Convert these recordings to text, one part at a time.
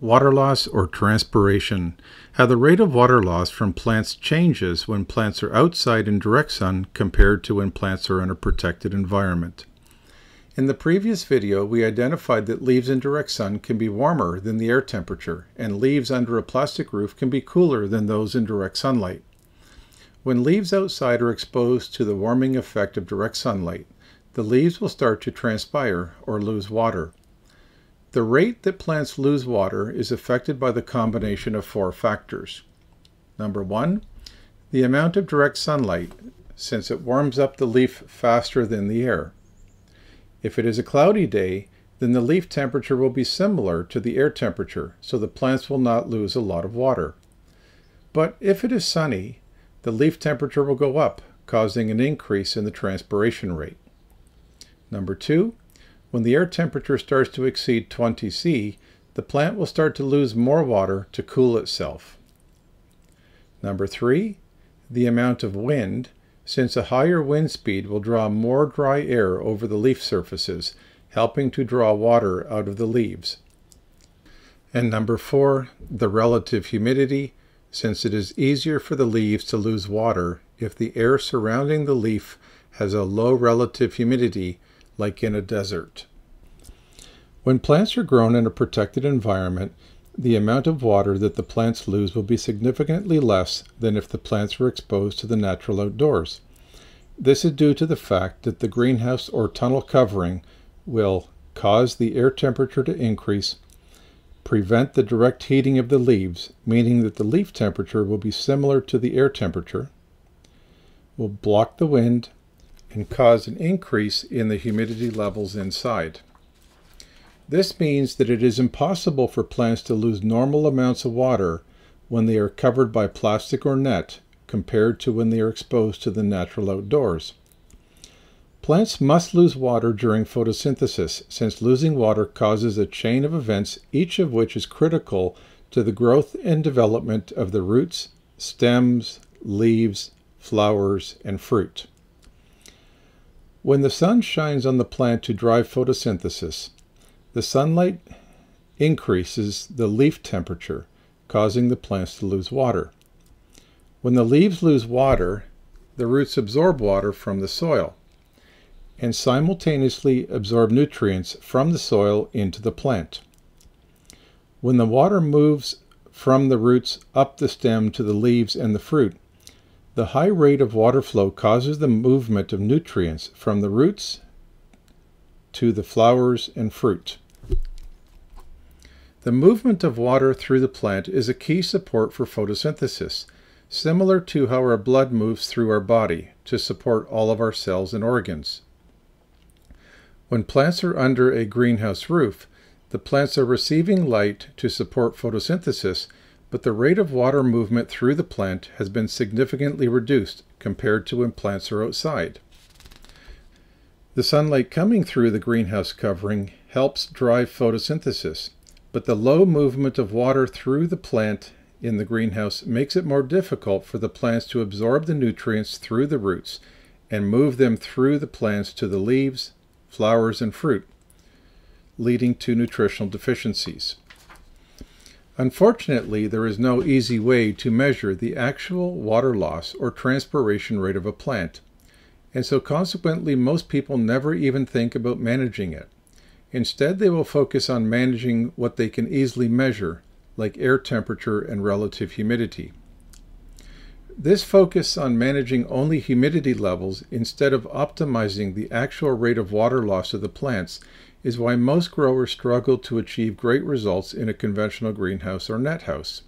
water loss or transpiration, how the rate of water loss from plants changes when plants are outside in direct sun compared to when plants are in a protected environment. In the previous video, we identified that leaves in direct sun can be warmer than the air temperature, and leaves under a plastic roof can be cooler than those in direct sunlight. When leaves outside are exposed to the warming effect of direct sunlight, the leaves will start to transpire or lose water. The rate that plants lose water is affected by the combination of four factors. Number one, the amount of direct sunlight, since it warms up the leaf faster than the air. If it is a cloudy day, then the leaf temperature will be similar to the air temperature, so the plants will not lose a lot of water. But if it is sunny, the leaf temperature will go up, causing an increase in the transpiration rate. Number two, when the air temperature starts to exceed 20 C, the plant will start to lose more water to cool itself. Number three, the amount of wind, since a higher wind speed will draw more dry air over the leaf surfaces, helping to draw water out of the leaves. And number four, the relative humidity, since it is easier for the leaves to lose water if the air surrounding the leaf has a low relative humidity like in a desert. When plants are grown in a protected environment, the amount of water that the plants lose will be significantly less than if the plants were exposed to the natural outdoors. This is due to the fact that the greenhouse or tunnel covering will cause the air temperature to increase, prevent the direct heating of the leaves, meaning that the leaf temperature will be similar to the air temperature, will block the wind, and cause an increase in the humidity levels inside. This means that it is impossible for plants to lose normal amounts of water when they are covered by plastic or net compared to when they are exposed to the natural outdoors. Plants must lose water during photosynthesis since losing water causes a chain of events each of which is critical to the growth and development of the roots, stems, leaves, flowers, and fruit. When the sun shines on the plant to drive photosynthesis, the sunlight increases the leaf temperature, causing the plants to lose water. When the leaves lose water, the roots absorb water from the soil and simultaneously absorb nutrients from the soil into the plant. When the water moves from the roots up the stem to the leaves and the fruit, the high rate of water flow causes the movement of nutrients from the roots to the flowers and fruit. The movement of water through the plant is a key support for photosynthesis, similar to how our blood moves through our body to support all of our cells and organs. When plants are under a greenhouse roof, the plants are receiving light to support photosynthesis but the rate of water movement through the plant has been significantly reduced compared to when plants are outside. The sunlight coming through the greenhouse covering helps drive photosynthesis, but the low movement of water through the plant in the greenhouse makes it more difficult for the plants to absorb the nutrients through the roots and move them through the plants to the leaves, flowers, and fruit, leading to nutritional deficiencies. Unfortunately, there is no easy way to measure the actual water loss or transpiration rate of a plant, and so consequently most people never even think about managing it. Instead, they will focus on managing what they can easily measure, like air temperature and relative humidity. This focus on managing only humidity levels instead of optimizing the actual rate of water loss of the plants is why most growers struggle to achieve great results in a conventional greenhouse or net house.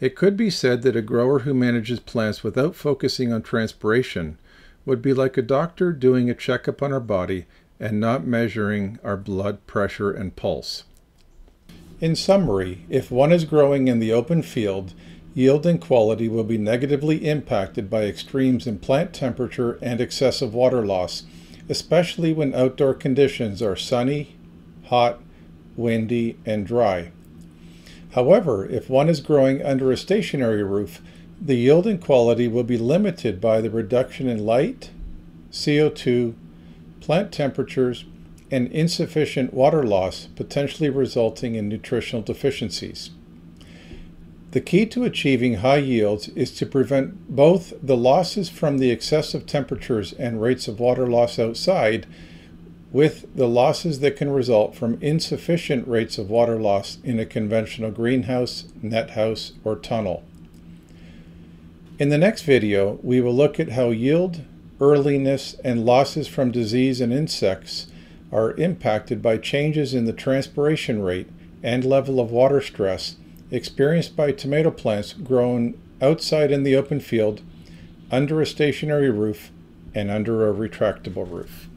It could be said that a grower who manages plants without focusing on transpiration would be like a doctor doing a checkup on our body and not measuring our blood pressure and pulse. In summary, if one is growing in the open field, yield and quality will be negatively impacted by extremes in plant temperature and excessive water loss, especially when outdoor conditions are sunny, hot, windy, and dry. However, if one is growing under a stationary roof, the yield and quality will be limited by the reduction in light, CO2, plant temperatures, and insufficient water loss, potentially resulting in nutritional deficiencies. The key to achieving high yields is to prevent both the losses from the excessive temperatures and rates of water loss outside with the losses that can result from insufficient rates of water loss in a conventional greenhouse, net house, or tunnel. In the next video, we will look at how yield, earliness, and losses from disease and insects are impacted by changes in the transpiration rate and level of water stress experienced by tomato plants grown outside in the open field, under a stationary roof, and under a retractable roof.